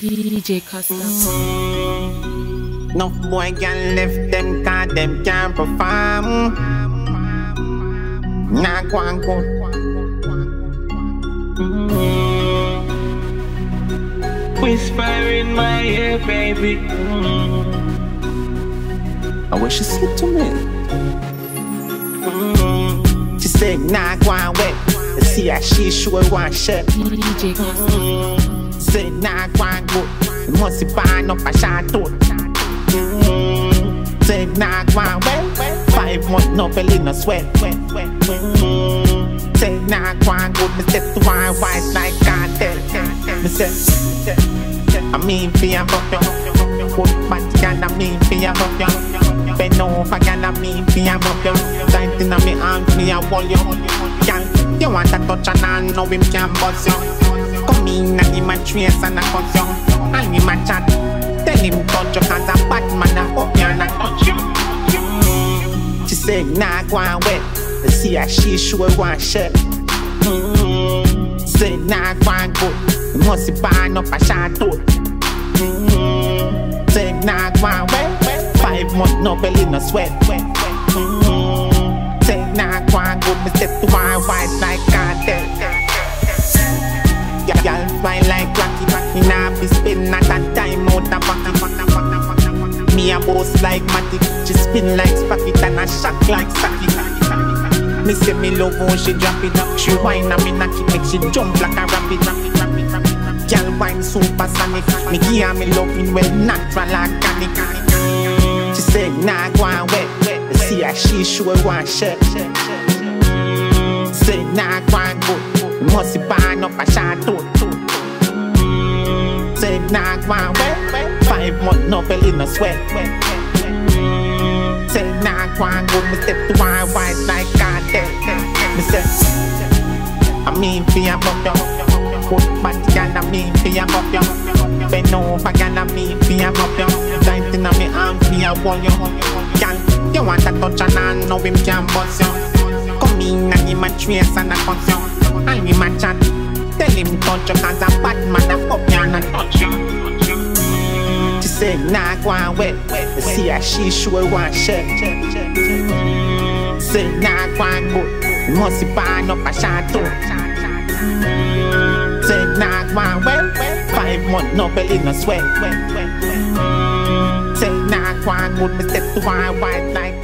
DJ Custom. No boy can lift them cause them can't perform. Nah, go and go. Whisper in my ear, baby. I wish she sleep to me. She said, nah, go and wait. See how she sure want shit. DJ Custom. Say, nah, go and go. You must be buying up a shadow. Say, nah, go and wait. Five months, no belly, no sweat. Say, nah, go and go. Me say, to one white like cartel. Me say, I mean, your fuck you. Good bad girl, I mean, your fuck you. Bend over, girl, I mean, for your fuck you. Tight in me arm, me a hold you. Girl, you want a touch and I know him can bust you. Come in and a trace and a cut you. And him a chat. Tell him touch you cause a bad man a up you and a touch you. She say, nah, go and wait. See how she sure want shit. Say, nah, go and go. You must be buying up a shadow. Say, nah, go and wait. Five month no belly, no sweat. Say, nah, go and go. Me step to my white like cartel. Like Matty. She spin like Spacky and a shock like Saki. Me say me love when she drop it up. She whine and me knock it, make she jump like a rabbit. Girl wine supersonic. Me give her me loving well natural organic. She say nah go and wet. See how she sure want shit. Say nah go and go. Must burn up a shadow. Say nah go and wet. Five months no belly no sweat. Say nah and go. Me step one white like cartel. Me say I mean for your buck yo. Good bad girl I mean for your buck yo. Bend over girl I mean for your buck yo. Tight inna me arm for your wall yo. Girl, you want a touch and I know him can bust yo. Come in and him a trace and a cut yo. And him a chat. Tell him touch you cause a bad man a up you and a touch you. Go and wait. See how she sure want shit. Say nah go and go. You must burn up a shadow. Say go and wait. Five months no belly no sweat. Say nah go and go. Me step to one white like